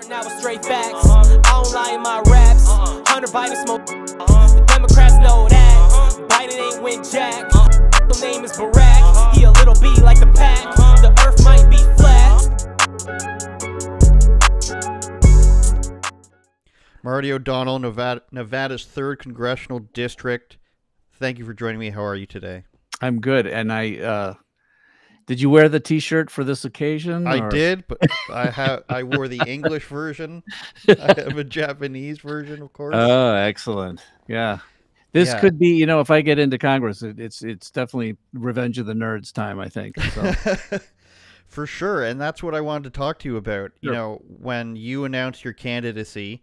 Starting out with straight facts. I don't lie in my raps. Hunter Biden smoke. The Democrats know that. Biden ain't win jack. Real name is Barack. He a little B like the pack. The earth might be flat. Marty O'Donnell, Nevada, Nevada's third congressional district. Thank you for joining me. How are you today? I'm good. And I uh did you wear the t-shirt for this occasion? I or- did, but I have I wore the English version. I have a Japanese version, of course. Oh, excellent. Yeah. This Yeah. could be, you know, if I get into Congress, it, it's it's definitely Revenge of the Nerds time, I think. So For sure, and that's what I wanted to talk to you about. You know, when you announced your candidacy,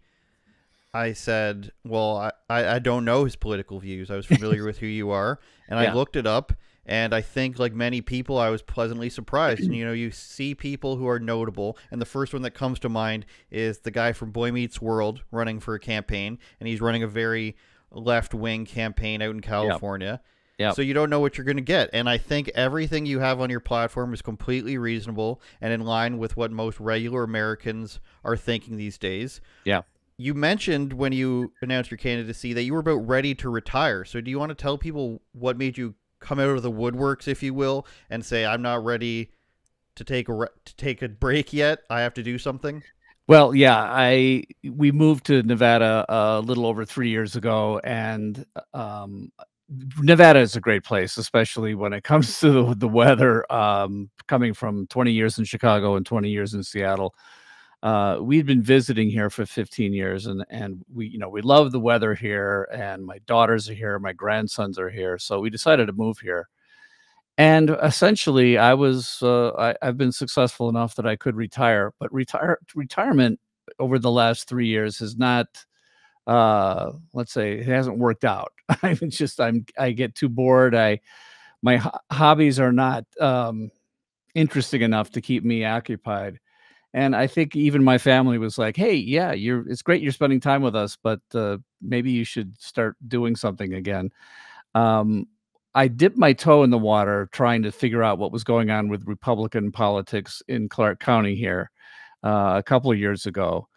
I said, "Well, I, I, I don't know his political views. I was familiar with who you are, and I looked it up, and I think, like many people, I was pleasantly surprised. and you know, you see people who are notable, and the first one that comes to mind is the guy from Boy Meets World running for a campaign, and he's running a very left-wing campaign out in California." Yep. So you don't know what you're going to get. And I think everything you have on your platform is completely reasonable and in line with what most regular Americans are thinking these days. Yeah. You mentioned when you announced your candidacy that you were about ready to retire. So do you want to tell people what made you come out of the woodworks, if you will, and say I'm not ready to take a re- to take a break yet? I have to do something. Well, yeah, I we moved to Nevada a little over three years ago, and um, Nevada is a great place, especially when it comes to the, the weather. Um, coming from 20 years in Chicago and 20 years in Seattle, uh, we'd been visiting here for 15 years, and and we you know we love the weather here, and my daughters are here, my grandsons are here, so we decided to move here. And essentially, I was uh, I, I've been successful enough that I could retire, but retire retirement over the last three years has not, uh, let's say, it hasn't worked out. I'm just I'm I get too bored. I my ho- hobbies are not um, interesting enough to keep me occupied. And I think even my family was like, "Hey, yeah, you're it's great you're spending time with us, but uh, maybe you should start doing something again." Um, I dipped my toe in the water trying to figure out what was going on with Republican politics in Clark County here uh, a couple of years ago.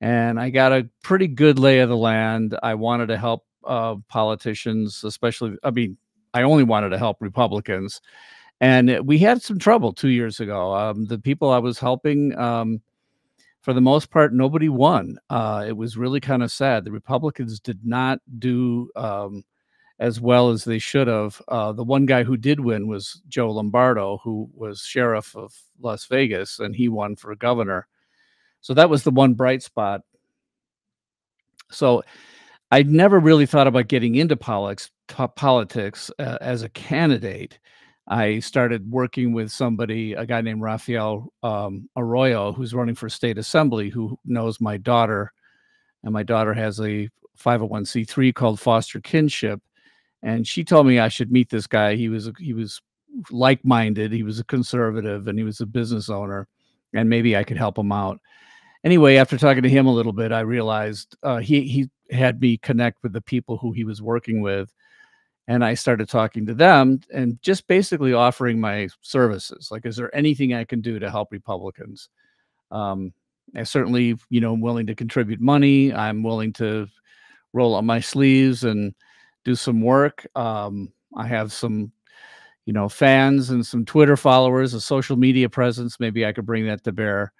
And I got a pretty good lay of the land. I wanted to help uh, politicians, especially, I mean, I only wanted to help Republicans. And we had some trouble two years ago. Um, the people I was helping, um, for the most part, nobody won. Uh, it was really kind of sad. The Republicans did not do um, as well as they should have. Uh, the one guy who did win was Joe Lombardo, who was sheriff of Las Vegas, and he won for governor. So that was the one bright spot. So I'd never really thought about getting into politics, politics uh, as a candidate. I started working with somebody, a guy named Rafael um, Arroyo, who's running for state assembly, who knows my daughter, and my daughter has a 501c3 called Foster Kinship and she told me I should meet this guy. He was he was like-minded. He was a conservative, and he was a business owner, and maybe I could help him out. Anyway, after talking to him a little bit, I realized uh, he he had me connect with the people who he was working with, and I started talking to them and just basically offering my services. Like, is there anything I can do to help Republicans? Um, I certainly, you know, I'm willing to contribute money. I'm willing to roll up my sleeves and do some work. Um, I have some, you know, fans and some Twitter followers, a social media presence. Maybe I could bring that to bear.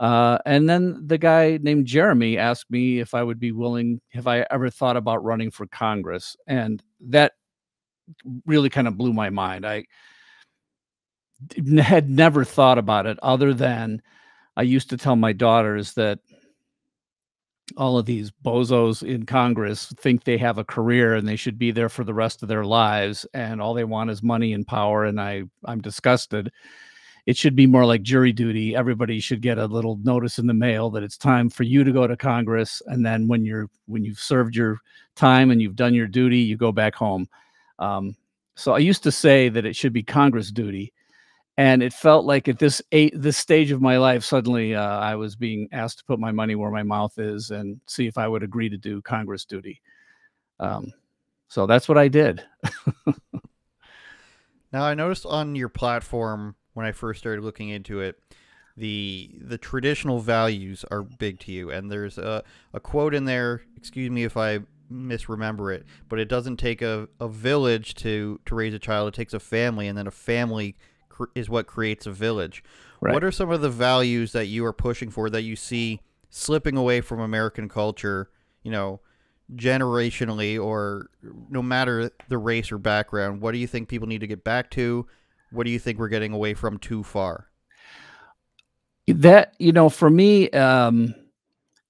Uh, and then the guy named Jeremy asked me if I would be willing, have I ever thought about running for Congress? And that really kind of blew my mind. I had never thought about it other than I used to tell my daughters that all of these bozos in Congress think they have a career and they should be there for the rest of their lives and all they want is money and power and I I'm disgusted. It should be more like jury duty. Everybody should get a little notice in the mail that it's time for you to go to Congress and then when you're when you've served your time and you've done your duty, you go back home. Um, so I used to say that it should be Congress duty and it felt like at this eight this stage of my life suddenly uh, i was being asked to put my money where my mouth is and see if i would agree to do congress duty um, so that's what i did Now, I noticed on your platform when I first started looking into it the the traditional values are big to you, and there's a a quote in there. Excuse me if I misremember it, but it doesn't take a, a village to to raise a child. It takes a family, and then a family cr- is what creates a village. Right. What are some of the values that you are pushing for that you see slipping away from American culture? You know, generationally or no matter the race or background. What do you think people need to get back to? What do you think we're getting away from too far? That you know, for me, um,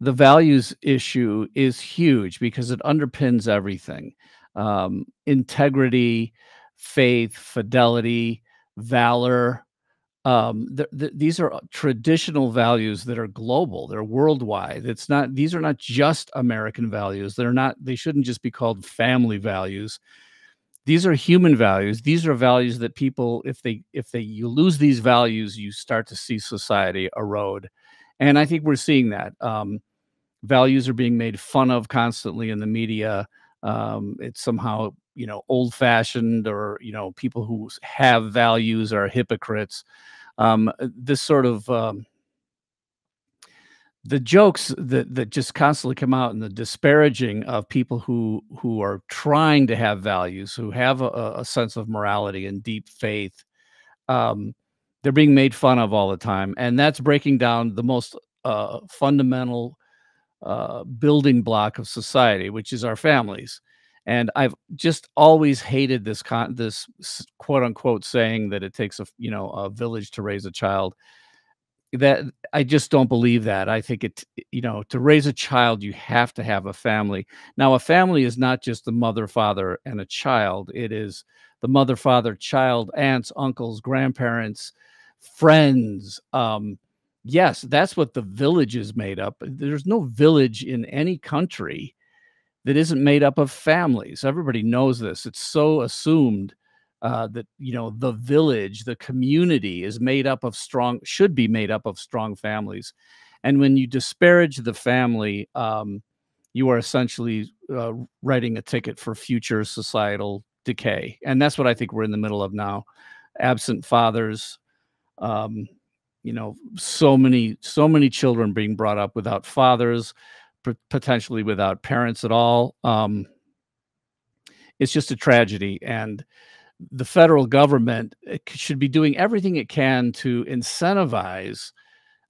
the values issue is huge because it underpins everything: um, integrity, faith, fidelity, valor. Um, th- th- these are traditional values that are global; they're worldwide. It's not; these are not just American values. They're not. They shouldn't just be called family values these are human values these are values that people if they if they you lose these values you start to see society erode and i think we're seeing that um, values are being made fun of constantly in the media um, it's somehow you know old fashioned or you know people who have values are hypocrites. Um, this sort of um, the jokes that that just constantly come out and the disparaging of people who who are trying to have values, who have a, a sense of morality and deep faith, um, they're being made fun of all the time, and that's breaking down the most uh, fundamental uh, building block of society, which is our families. And I've just always hated this con- this quote unquote saying that it takes a you know a village to raise a child that I just don't believe that. I think it, you know, to raise a child, you have to have a family. Now, a family is not just the mother, father, and a child. It is the mother, father, child, aunts, uncles, grandparents, friends. Um, yes, that's what the village is made up. There's no village in any country that isn't made up of families. Everybody knows this. It's so assumed uh, that you know the village, the community is made up of strong, should be made up of strong families, and when you disparage the family, um, you are essentially uh, writing a ticket for future societal decay, and that's what I think we're in the middle of now. Absent fathers, um, you know, so many, so many children being brought up without fathers, potentially without parents at all. Um, it's just a tragedy, and the federal government eh, should be doing everything it can to incentivize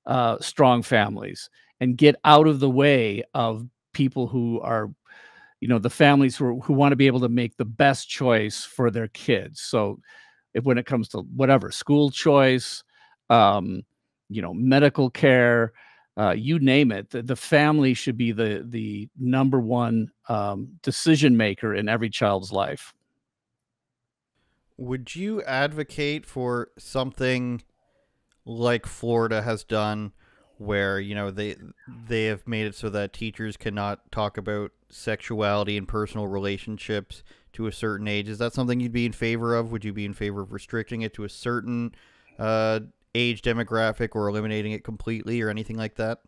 uh, strong families and get out of the way of people who are you know the families who, who want to be able to make the best choice for their kids so if when it comes to whatever school choice um, you know medical care uh, you name it the, the, family should be the the number one um, decision maker in every child's life. Would you advocate for something like Florida has done where you know they they have made it so that teachers cannot talk about sexuality and personal relationships to a certain age? Is that something you'd be in favor of? Would you be in favor of restricting it to a certain uh, age demographic or eliminating it completely or anything like that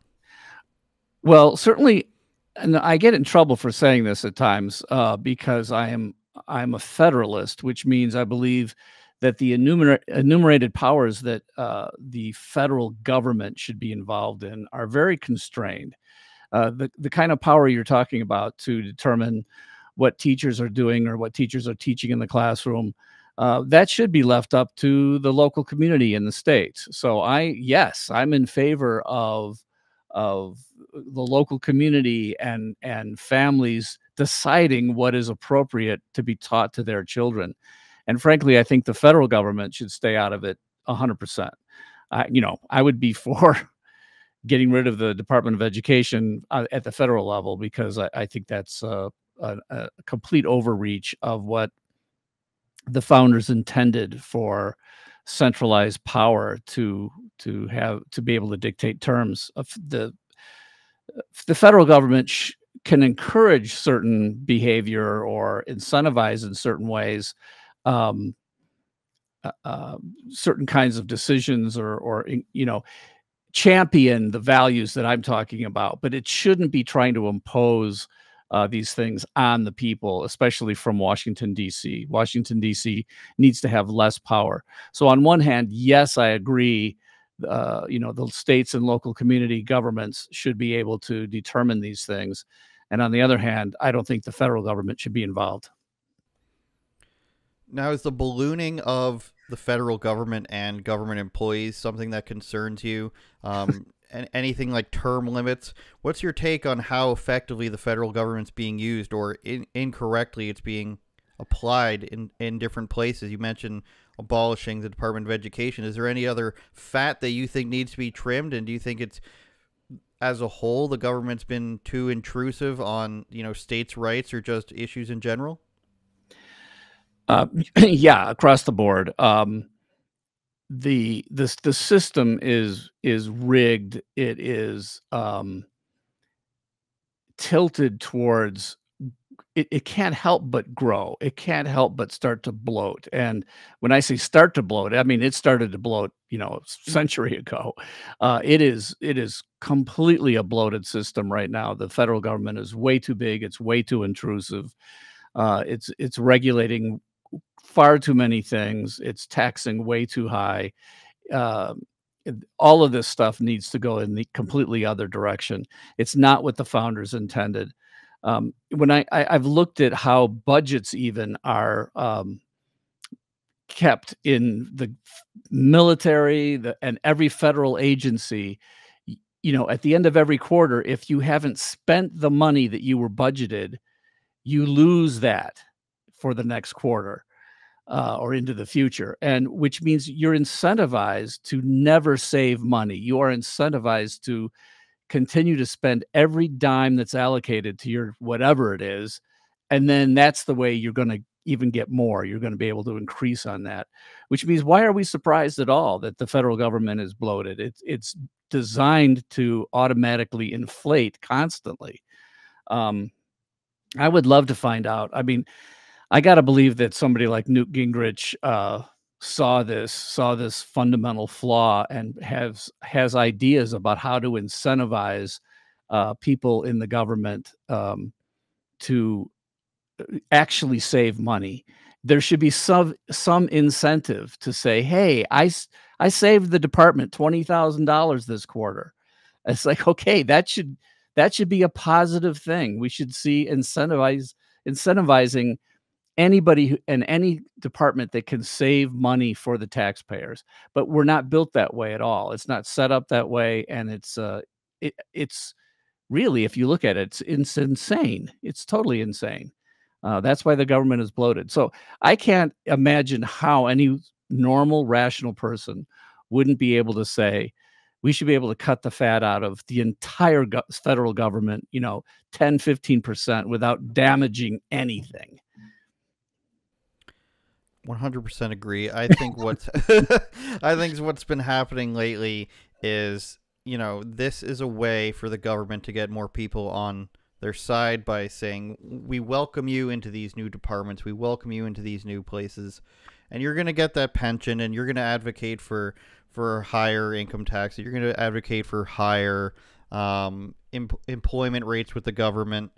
well certainly and i get in trouble for saying this at times uh, because i am I'm a federalist, which means I believe that the enumer- enumerated powers that uh, the federal government should be involved in are very constrained. Uh, the, the kind of power you're talking about to determine what teachers are doing or what teachers are teaching in the classroom, uh, that should be left up to the local community in the states. So I, yes, I'm in favor of of the local community and and families deciding what is appropriate to be taught to their children. And frankly, I think the federal government should stay out of it 100%. I, you know, I would be for getting rid of the Department of Education uh, at the federal level because I, I think that's uh, a, a, complete overreach of what the founders intended for centralized power to to have to be able to dictate terms of the the federal government can encourage certain behavior or incentivize in certain ways um, uh, uh, certain kinds of decisions or or you know champion the values that I'm talking about, but it shouldn't be trying to impose uh, these things on the people, especially from Washington D.C. Washington D.C. needs to have less power. So on one hand, yes, I agree uh, you know the states and local community governments should be able to determine these things and on the other hand i don't think the federal government should be involved now is the ballooning of the federal government and government employees something that concerns you um, anything like term limits what's your take on how effectively the federal government's being used or in- incorrectly it's being applied in, in different places you mentioned abolishing the Department of Education. Is there any other fat that you think needs to be trimmed? And do you think it's as a whole the government's been too intrusive on you know states' rights or just issues in general? Uh, yeah, across the board. Um, the the the system is is rigged. It is um, tilted towards it, it can't help but grow. It can't help but start to bloat. And when I say start to bloat, I mean it started to bloat, you know, a mm. century ago. Uh, it is it is completely a bloated system right now. The federal government is way too big. It's way too intrusive. Uh, it's it's regulating far too many things. It's taxing way too high. Uh, all of this stuff needs to go in the completely other direction. It's not what the founders intended um, when I, I have looked at how budgets even are um, kept in the military the, and every federal agency you know at the end of every quarter if you haven't spent the money that you were budgeted you lose that for the next quarter uh, or into the future and which means you're incentivized to never save money. You are incentivized to continue to spend every dime that's allocated to your whatever it is and then that's the way you're going to even get more. You're going to be able to increase on that which means why are we surprised at all that the federal government is bloated? It's it's designed to automatically inflate constantly. Um i would love to find out. I mean i got to believe that somebody like newt gingrich uh saw this saw this fundamental flaw and has has ideas about how to incentivize uh, people in the government um, to uh, actually save money. There should be some some incentive to say hey i i saved the department $20000 this quarter. It's like okay that should that should be a positive thing. We should see incentivize incentivizing anybody in any department that can save money for the taxpayers but we're not built that way at all. It's not set up that way and it's uh it, it's really if you look at it it's, it's insane. It's totally insane. Uh, that's why the government is bloated. So i can't imagine how any normal rational person wouldn't be able to say we should be able to cut the fat out of the entire go- federal government you know 10 15% without damaging anything 100% agree. I think what's I think what's been happening lately is, you know, this is a way for the government to get more people on their side by saying we welcome you into these new departments, we welcome you into these new places, and you're going to get that pension and you're going to advocate for for higher income tax, you're going to advocate for higher um, em- employment rates with the government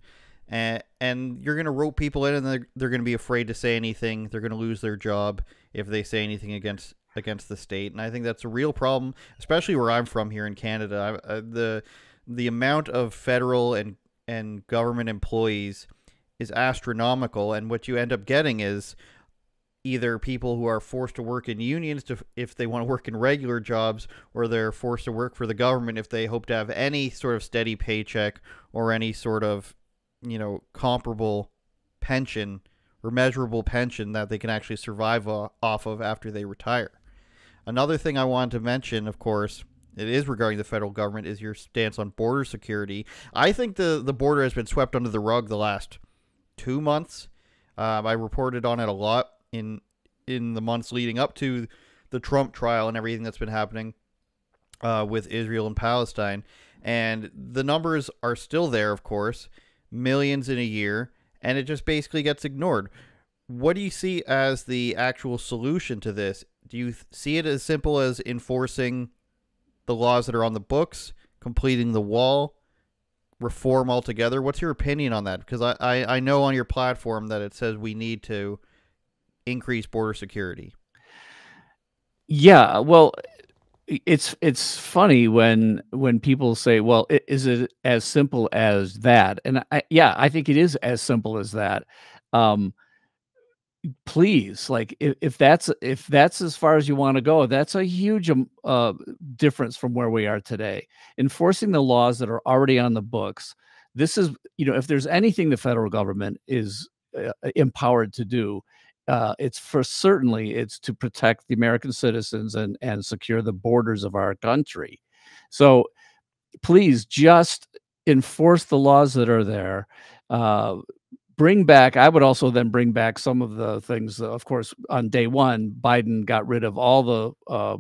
and and you're going to rope people in and they're, they're going to be afraid to say anything. They're going to lose their job if they say anything against against the state. And i think that's a real problem especially where i'm from here in canada. I, uh, the the amount of federal and and government employees is astronomical. And what you end up getting is either people who are forced to work in unions to, if they want to work in regular jobs or they're forced to work for the government if they hope to have any sort of steady paycheck or any sort of you know, comparable pension or measurable pension that they can actually survive off of after they retire. Another thing I wanted to mention, of course, it is regarding the federal government, is your stance on border security. I think the, the border has been swept under the rug the last two months. Um, I reported on it a lot in in the months leading up to the Trump trial and everything that's been happening uh, with Israel and Palestine. And the numbers are still there, of course millions in a year, and it just basically gets ignored. What do you see as the actual solution to this? Do you see it as simple as enforcing the laws that are on the books, completing the wall, reform altogether? What's your opinion on that? Because I, I, I know on your platform that it says we need to increase border security. Yeah, well, it's it's funny when when people say, "Well, is it as simple as that?" And I, yeah, I think it is as simple as that. Um, please, like if, if that's if that's as far as you want to go, that's a huge um, uh, difference from where we are today. Enforcing the laws that are already on the books. This is, you know, if there's anything the federal government is uh, empowered to do, uh, it's for certainly it's to protect the American citizens and and secure the borders of our country. So please just enforce the laws that are there. Uh, bring back. I would also then bring back some of the things. Of course, on day one, Biden got rid of all the uh,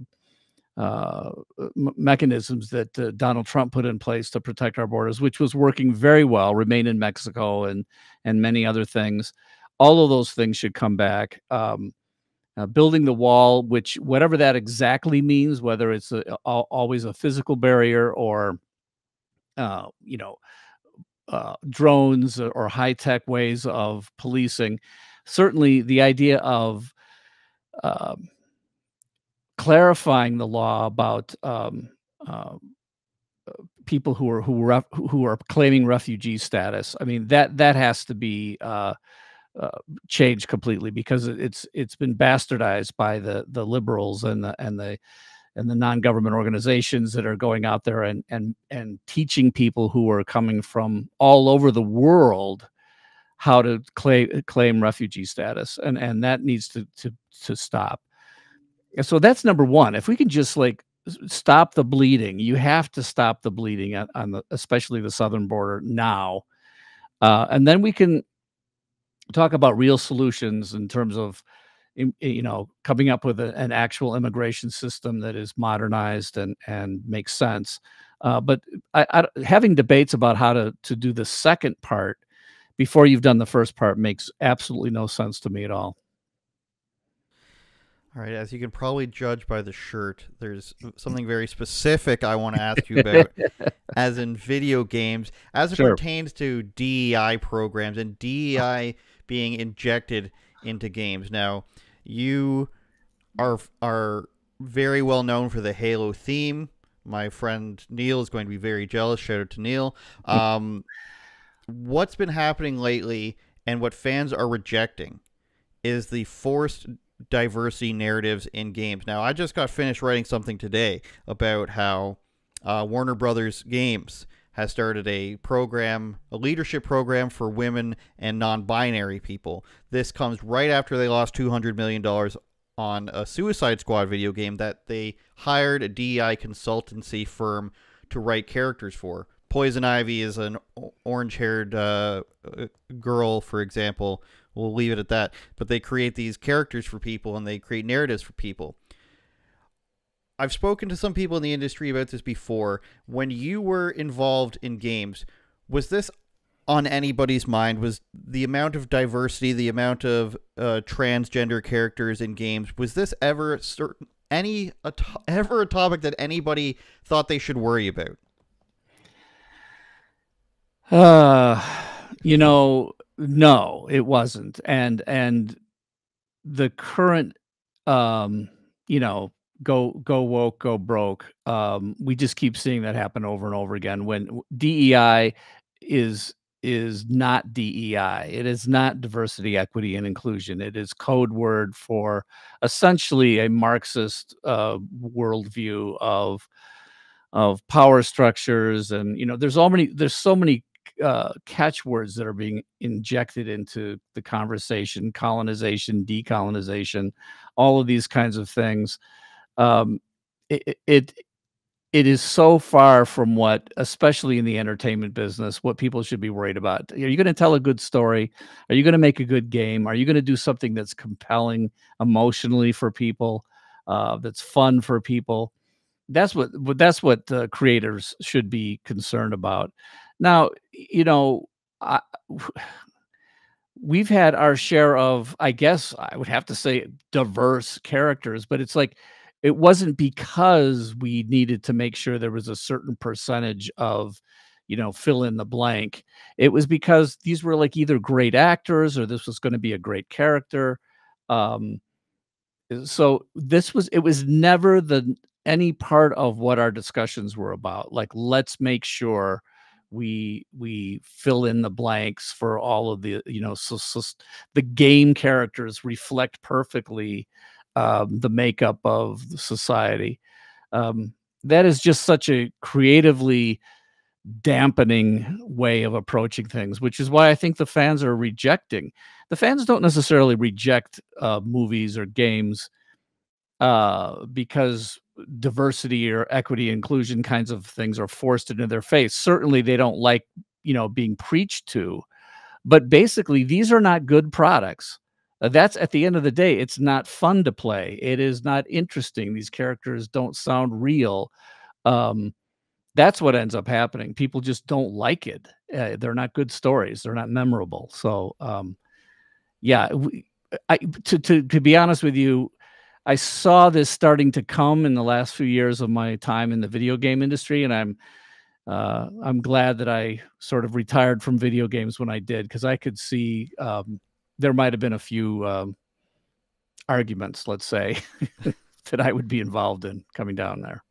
uh, mechanisms that uh, Donald Trump put in place to protect our borders, which was working very well. Remain in Mexico and and many other things all of those things should come back. Um, uh, building the wall, which whatever that exactly means, whether it's a, a, always a physical barrier or, uh, you know, uh, drones or high tech ways of policing, certainly the idea of um, clarifying the law about um, uh, people who are who are who are claiming refugee status. I mean that that has to be uh, uh, changed completely because it's it's been bastardized by the the liberals and the and the and the non-government organizations that are going out there and and and teaching people who are coming from all over the world how to claim claim refugee status and and that needs to to to stop. And so that's number one. If we can just like stop the bleeding you have to stop the bleeding on, on the especially the southern border now uh, and then we can talk about real solutions in terms of you know coming up with a, an actual immigration system that is modernized and and makes sense. Uh, but I, I, having debates about how to to do the second part before you've done the first part makes absolutely no sense to me at all. All right, as you can probably judge by the shirt, there's something very specific I want to ask you about, as in video games, as it sure. pertains to DEI programs and DEI being injected into games. Now, you are are very well known for the Halo theme. My friend Neil is going to be very jealous. Shout out to Neil. Um, what's been happening lately, and what fans are rejecting, is the forced diversity narratives in games. Now, I just got finished writing something today about how uh, Warner Brothers Games has started a program, a leadership program for women and non binary people. This comes right after they lost $200 million on a Suicide Squad video game that they hired a DEI consultancy firm to write characters for. Poison Ivy is an orange haired uh, uh, girl, for example. We'll leave it at that. But they create these characters for people and they create narratives for people. I've spoken to some people in the industry about this before. When you were involved in games, was this on anybody's mind? Was the amount of diversity, the amount of uh, transgender characters in games, was this ever certain any a to- ever a topic that anybody thought they should worry about? Uh, you know, no, it wasn't, and and the current, um, you know, go go woke go broke um we just keep seeing that happen over and over again when DEI is is not DEI it is not diversity equity and inclusion it is code word for essentially a marxist uh worldview of of power structures and you know there's all many there's so many uh, catchwords that are being injected into the conversation colonization decolonization all of these kinds of things um, it, it it is so far from what, especially in the entertainment business, what people should be worried about. Are you going to tell a good story? Are you going to make a good game? Are you going to do something that's compelling emotionally for people, uh, that's fun for people? That's what, that's what uh, creators should be concerned about. Now, you know, I, we've had our share of, I guess, I would have to say, diverse characters, but it's like it wasn't because we needed to make sure there was a certain percentage of you know fill in the blank it was because these were like either great actors or this was going to be a great character um so this was it was never the any part of what our discussions were about. Like, let's make sure we we fill in the blanks for all of the you know so, so the game characters reflect perfectly um, the makeup of the society. Um, that is just such a creatively dampening way of approaching things, which is why I think the fans are rejecting. The fans don't necessarily reject uh, movies or games uh, because diversity or equity inclusion kinds of things are forced into their face. Certainly, they don't like you know being preached to, but basically, these are not good products. Uh, that's at the end of the day, it's not fun to play. It is not interesting. These characters don't sound real. Um, that's what ends up happening. People just don't like it. Uh, they're not good stories. They're not memorable. So, um, yeah, we, I, to, to, to be honest with you, I saw this starting to come in the last few years of my time in the video game industry, and I'm uh, I'm glad that I sort of retired from video games when I did because I could see um, there might have been a few um, arguments, let's say, that I would be involved in coming down there.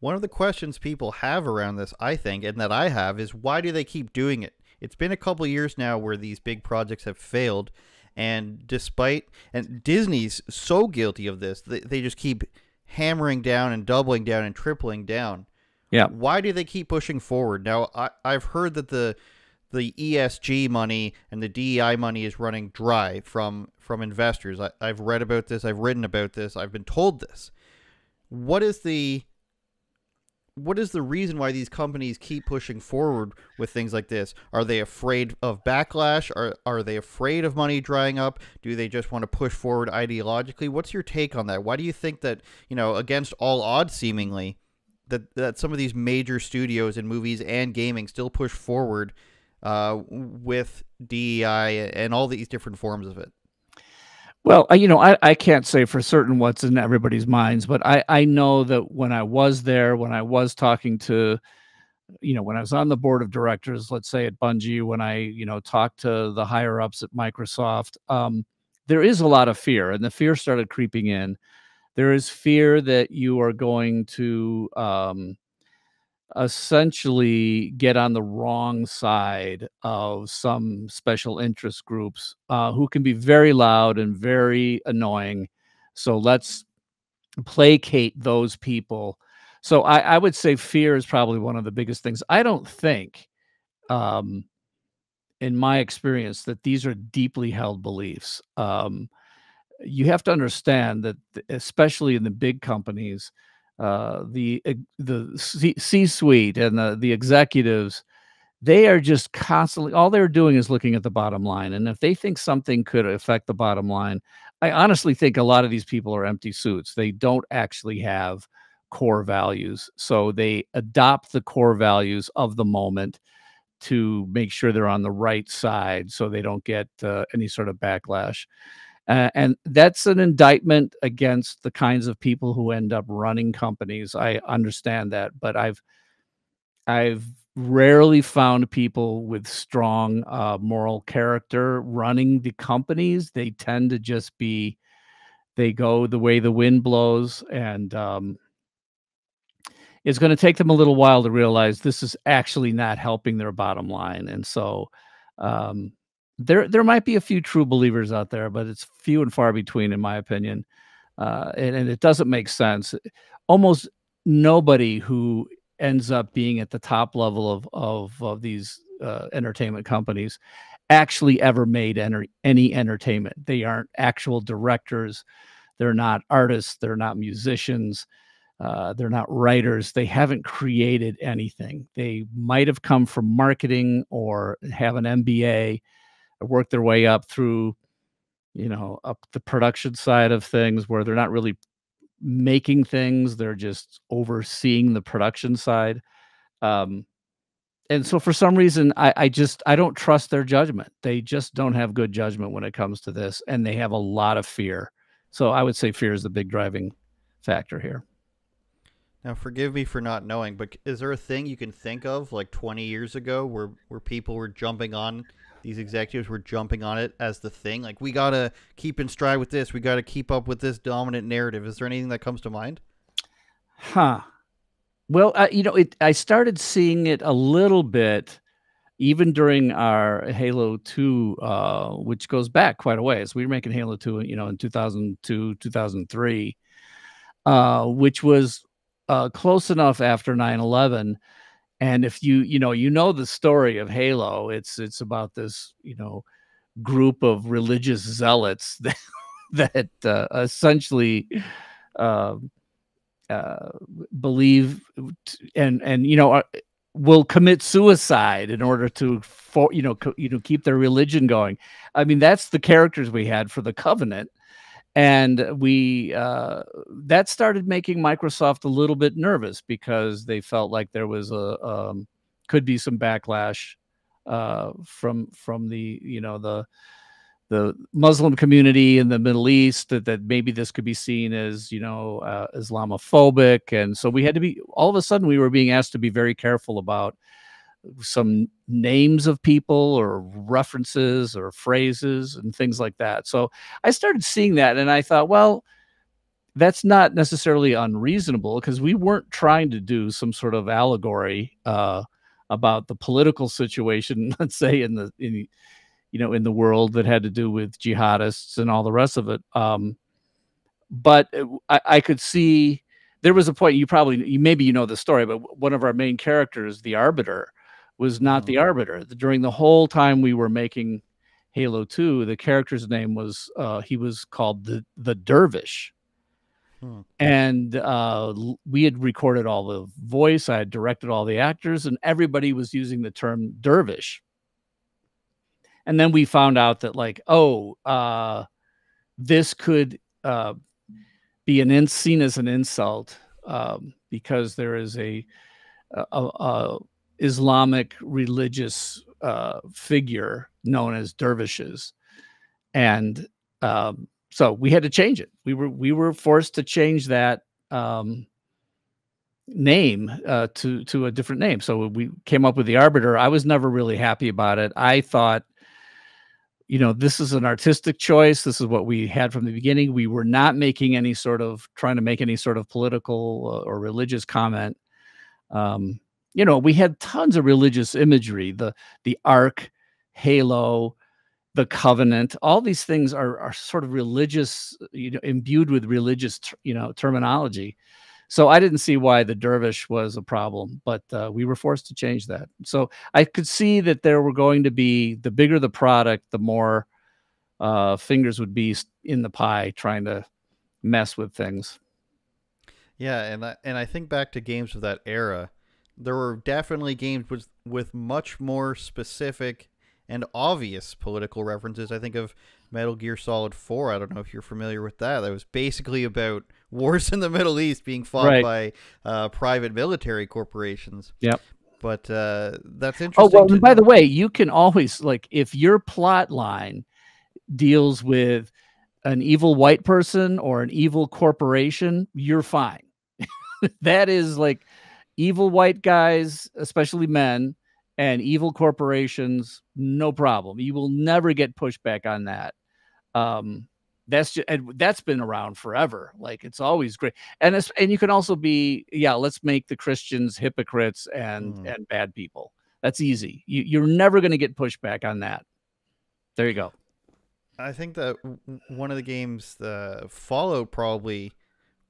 One of the questions people have around this, I think, and that I have, is why do they keep doing it? It's been a couple years now where these big projects have failed, and despite and Disney's so guilty of this, they, they just keep hammering down and doubling down and tripling down. Yeah. Why do they keep pushing forward? Now, I, I've heard that the the ESG money and the DEI money is running dry from from investors. I, I've read about this. I've written about this. I've been told this. What is the what is the reason why these companies keep pushing forward with things like this? Are they afraid of backlash? Are are they afraid of money drying up? Do they just want to push forward ideologically? What's your take on that? Why do you think that, you know, against all odds seemingly, that that some of these major studios in movies and gaming still push forward uh, with DEI and all these different forms of it? Well, you know, I, I can't say for certain what's in everybody's minds, but I, I know that when I was there, when I was talking to, you know, when I was on the board of directors, let's say at Bungie, when I, you know, talked to the higher ups at Microsoft, um, there is a lot of fear, and the fear started creeping in. There is fear that you are going to um, essentially get on the wrong side of some special interest groups uh, who can be very loud and very annoying. So let's placate those people. So I, I would say fear is probably one of the biggest things. I don't think, um, in my experience, that these are deeply held beliefs. Um, you have to understand that, especially in the big companies, uh, the the C suite and the the executives, they are just constantly all they're doing is looking at the bottom line. And if they think something could affect the bottom line, I honestly think a lot of these people are empty suits. They don't actually have core values, so they adopt the core values of the moment to make sure they're on the right side, so they don't get uh, any sort of backlash. Uh, and that's an indictment against the kinds of people who end up running companies. I understand that, but I've I've rarely found people with strong uh, moral character running the companies. They tend to just be they go the way the wind blows, and um, it's going to take them a little while to realize this is actually not helping their bottom line. And so, um, there there might be a few true believers out there, but it's few and far between, in my opinion. Uh, and, and it doesn't make sense. Almost nobody who ends up being at the top level of of, of these uh, entertainment companies actually ever made enter- any entertainment. They aren't actual directors. They're not artists. They're not musicians. Uh, they're not writers. They haven't created anything. They might have come from marketing or have an MBA work their way up through, you know, up the production side of things where they're not really making things; they're just overseeing the production side. Um, and so for some reason I, I, just i don't trust their judgment they just don't have good judgment when it comes to this and they have a lot of fear so i would say fear is the big driving factor here now forgive me for not knowing but is there a thing you can think of like 20 years ago where where people were jumping on these executives were jumping on it as the thing. Like we gotta keep in stride with this. We gotta keep up with this dominant narrative. Is there anything that comes to mind? Huh. Well, uh, you know, it. I started seeing it a little bit, even during our Halo Two, uh, which goes back quite a ways. We were making Halo Two, you know, in two thousand two, two thousand three, uh, which was uh, close enough after 9-11 and if you you know you know the story of halo it's it's about this you know group of religious zealots that that uh, essentially uh, uh, believe and and you know will commit suicide in order to for you know co- you know keep their religion going. I mean that's the characters we had for the covenant and we uh, that started making Microsoft a little bit nervous because they felt like there was a um, could be some backlash uh, from from the you know the the Muslim community in the Middle East that, that maybe this could be seen as you know uh, Islamophobic, and so we had to be all of a sudden we were being asked to be very careful about some names of people or references or phrases and things like that. So I started seeing that and I thought, well, that's not necessarily unreasonable because we weren't trying to do some sort of allegory uh, about the political situation, let's say in the in you know in the world that had to do with jihadists and all the rest of it. Um, but I, I could see there was a point you probably you maybe you know the story, but one of our main characters, the arbiter, was not the mm-hmm. arbiter. During the whole time we were making Halo 2, the character's name was uh, he was called the the Dervish. Hmm. And uh, we had recorded all the voice, I had directed all the actors, and everybody was using the term dervish. And then we found out that, like, oh, uh, this could uh, be an in, seen as an insult um, because there is a, a, a, Islamic religious uh, figure known as dervishes, and um, so we had to change it. We were we were forced to change that um, name uh, to to a different name. So we came up with the arbiter. I was never really happy about it. I thought, you know, this is an artistic choice. This is what we had from the beginning. We were not making any sort of trying to make any sort of political uh, or religious comment. Um, you know, we had tons of religious imagery, the the ark, halo, the covenant, all these things are are sort of religious, you know, imbued with religious, you know, terminology. So I didn't see why the dervish was a problem, but uh, we were forced to change that. So I could see that there were going to be the bigger the product, the more uh, fingers would be in the pie trying to mess with things. Yeah, and I, and I think back to games of that era there were definitely games with with much more specific and obvious political references. I think of Metal Gear Solid 4. I don't know if you're familiar with that. That was basically about wars in the Middle East being fought right. by uh, private military corporations. Yep. But uh, that's interesting. Oh, well, by the way, you can always, like, if your plot line deals with an evil white person or an evil corporation, you're fine. that is like evil white guys, especially men, and evil corporations, no problem. You will never get pushback on that. Um, that's just and that's been around forever. Like it's always great, and it's, and you can also be yeah. Let's make the Christians hypocrites and mm. and bad people. That's easy. You, you're never going to get pushback on that. There you go. I think that one of the games, the Fallout, probably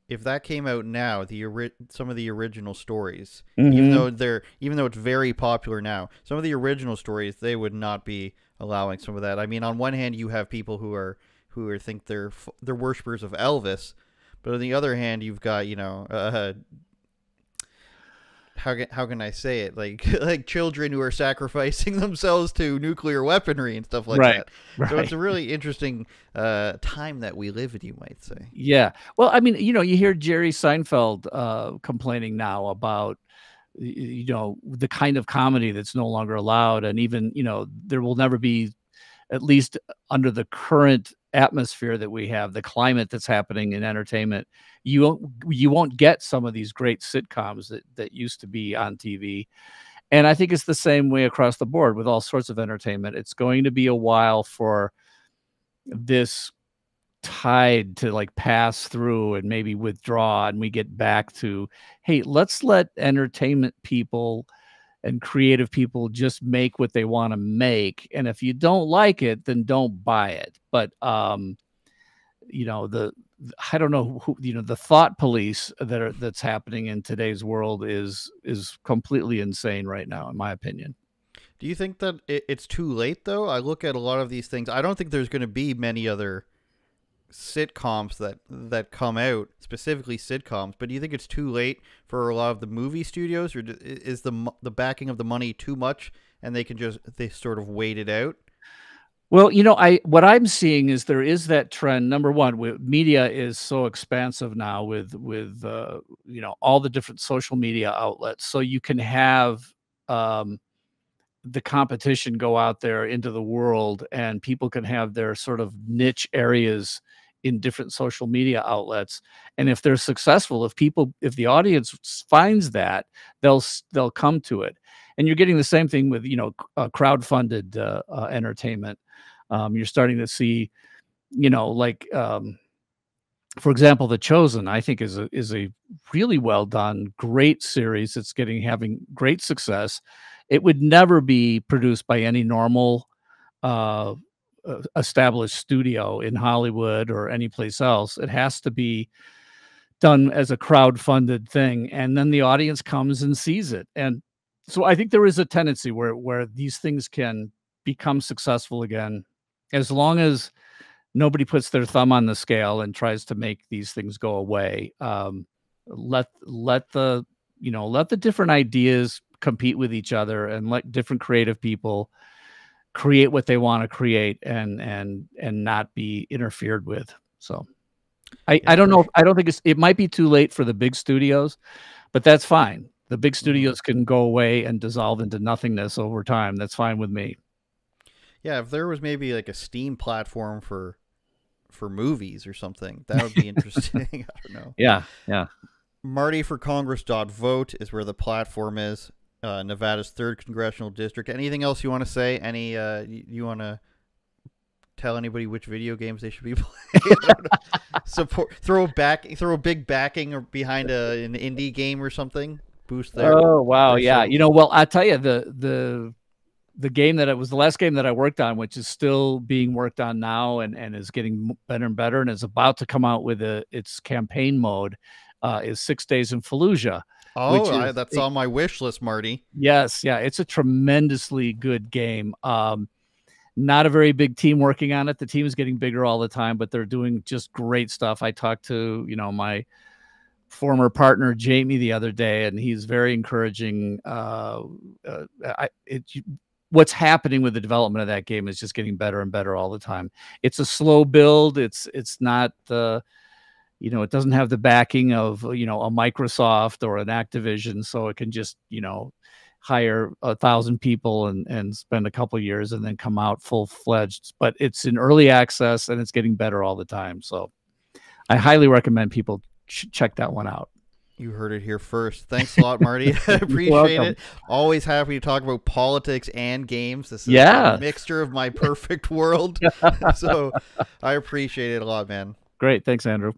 if that came out now, the ori- some of the original stories, mm-hmm. even though they're even though it's very popular now, some of the original stories they would not be allowing some of that. I mean, on one hand, you have people who are who are think they're they're worshippers of Elvis, but on the other hand, you've got you know uh, how can how can I say it like like children who are sacrificing themselves to nuclear weaponry and stuff like right, that. Right. So it's a really interesting uh, time that we live in, you might say. Yeah. Well, I mean, you know, you hear Jerry Seinfeld uh, complaining now about you know the kind of comedy that's no longer allowed, and even you know there will never be, at least under the current atmosphere that we have, the climate that's happening in entertainment, you won't you won't get some of these great sitcoms that that used to be on TV. And I think it's the same way across the board with all sorts of entertainment. It's going to be a while for this tide to like pass through and maybe withdraw and we get back to hey let's let entertainment people and creative people just make what they want to make and if you don't like it then don't buy it but um you know the i don't know who you know the thought police that are that's happening in today's world is is completely insane right now in my opinion. Do you think that it's too late though? I look at a lot of these things. I don't think there's going to be many other sitcoms that that come out specifically sitcoms but do you think it's too late for a lot of the movie studios or is the the backing of the money too much and they can just they sort of wait it out well you know i what i'm seeing is there is that trend. Number one media is so expansive now with with uh, you know all the different social media outlets. So you can have um, the competition go out there into the world and people can have their sort of niche areas in different social media outlets. And if they're successful if people if the audience finds that they'll they'll come to it and you're getting the same thing with you know uh, crowd funded uh, uh, entertainment um, you're starting to see you know like um, for example the chosen i think is a is a really well done great series it's getting having great success it would never be produced by any normal uh, uh, established studio in Hollywood or any place else. It has to be done as a crowd funded thing, and then the audience comes and sees it. And so I think there is a tendency where where these things can become successful again, as long as nobody puts their thumb on the scale and tries to make these things go away. Um, let let the you know let the different ideas compete with each other and let different creative people create what they want to create and and and not be interfered with so i i don't know i don't think it's it might be too late for the big studios but that's fine the big mm-hmm. studios can go away and dissolve into nothingness over time that's fine with me yeah if there was maybe like a steam platform for for movies or something that would be interesting i don't know yeah yeah marty for congress dot vote is where the platform is uh, Nevada's third congressional district. Anything else you want to say? Any uh, you, you want to tell anybody which video games they should be playing? Support, throw a back, throw a big backing or behind a, an indie game or something. Boost there. Oh wow, yeah. You know, well, I tell you the the the game that it was the last game that I worked on, which is still being worked on now and and is getting better and better and is about to come out with a its campaign mode. Uh, is Six Days in Fallujah Oh, is, I, that's it, on my wish list, Marty. Yes, yeah, it's a tremendously good game. Um, not a very big team working on it. The team is getting bigger all the time, but they're doing just great stuff. I talked to you know my former partner Jamie the other day, and he's very encouraging. Uh, uh, I, it, what's happening with the development of that game is just getting better and better all the time. It's a slow build. It's it's not the you know, it doesn't have the backing of, you know, a Microsoft or an Activision. So it can just, you know, hire a thousand people and, and spend a couple years and then come out full fledged. But it's in early access and it's getting better all the time. So I highly recommend people ch- check that one out. You heard it here first. Thanks a lot, Marty. I appreciate it. Always happy to talk about politics and games. This is yeah. a mixture of my perfect world. so I appreciate it a lot, man. Great. Thanks, Andrew.